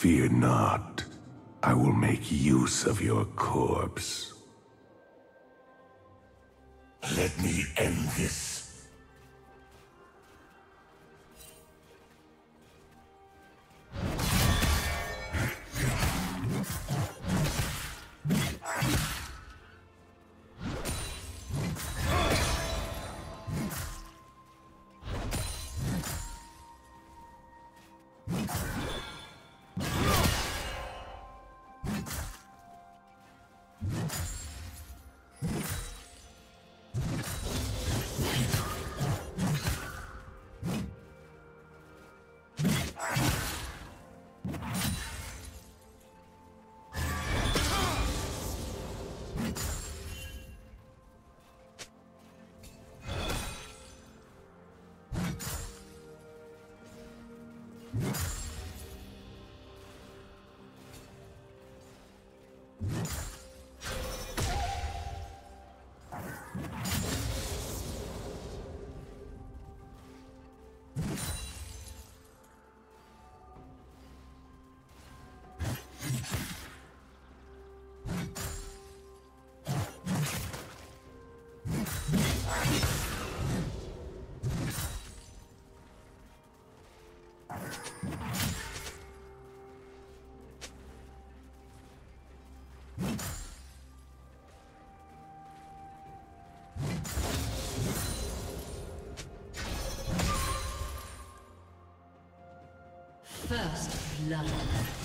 Fear not. I will make use of your corpse. Let me end this. Blood.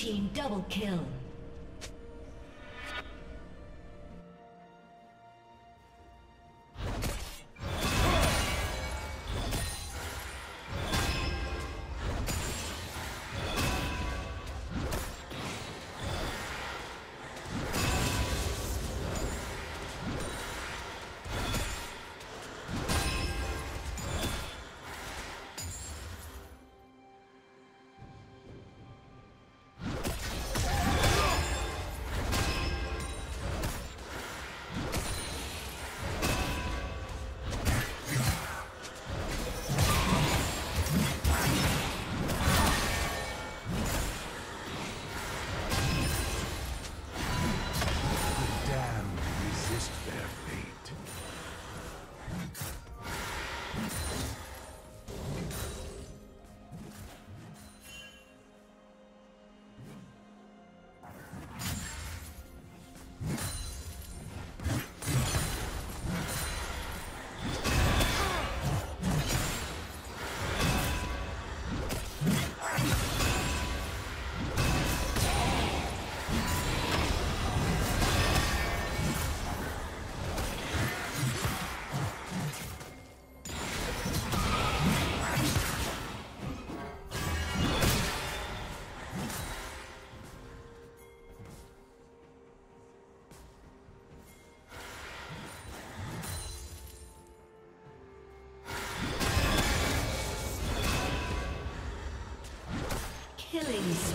Team double kill.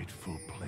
rightful place.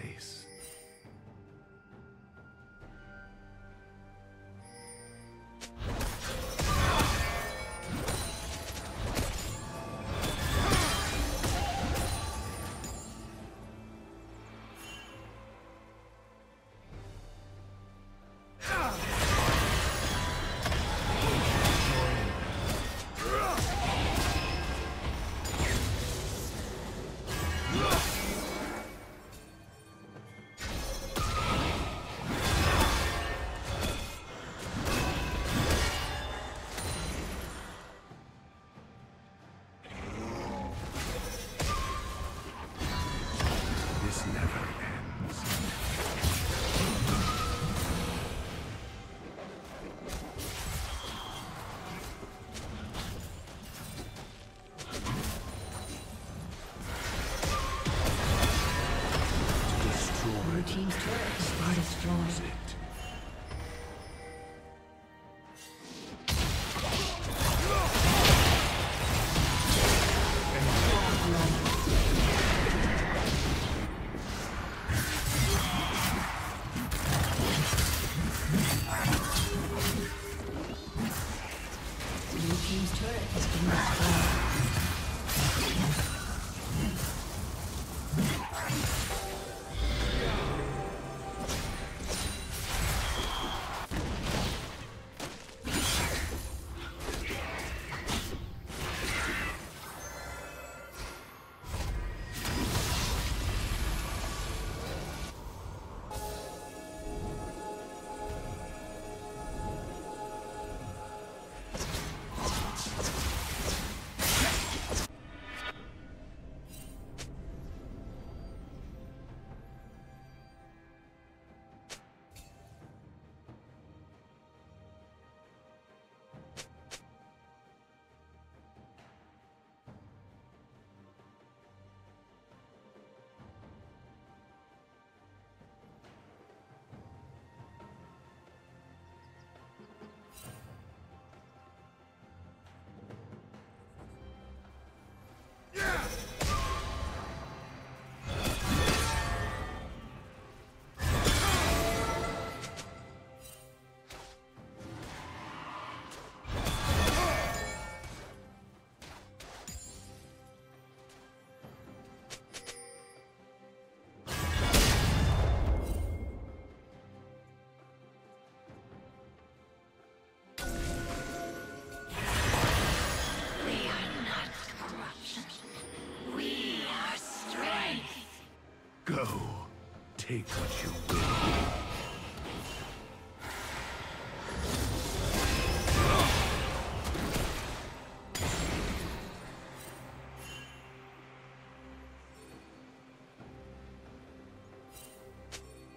Take what you will.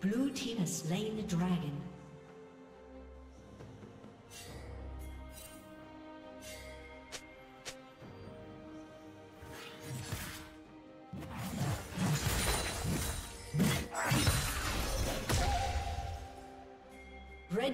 Blue team has slain the dragon.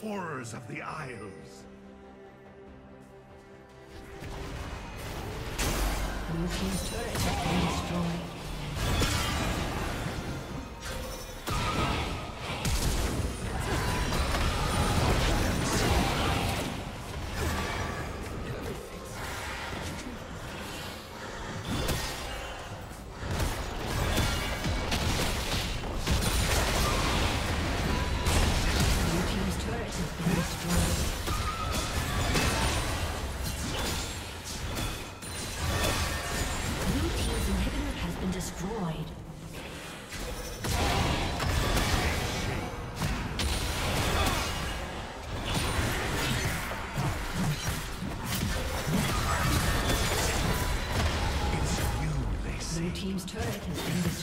Horrors of the Isles. Turret has been destroyed.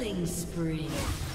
Killing spree.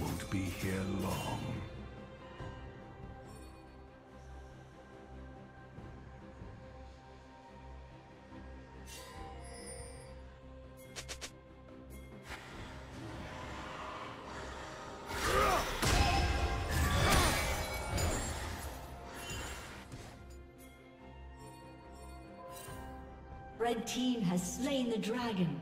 won't be here long. Red team has slain the dragon.